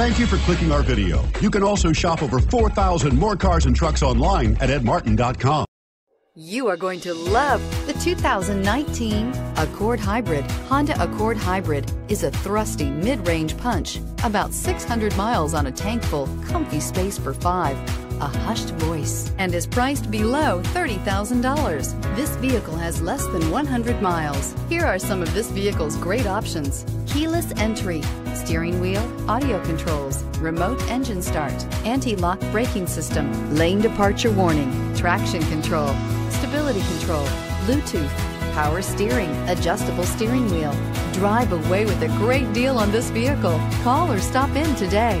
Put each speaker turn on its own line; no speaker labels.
Thank you for clicking our video. You can also shop over 4,000 more cars and trucks online at edmartin.com.
You are going to love the 2019 Accord Hybrid. Honda Accord Hybrid is a thrusty mid-range punch, about 600 miles on a tank full, comfy space for five, a hushed voice, and is priced below $30,000. This vehicle has less than 100 miles. Here are some of this vehicle's great options. Keyless entry, steering wheel, audio controls, remote engine start, anti-lock braking system, lane departure warning, traction control, stability control, Bluetooth, power steering, adjustable steering wheel. Drive away with a great deal on this vehicle. Call or stop in today.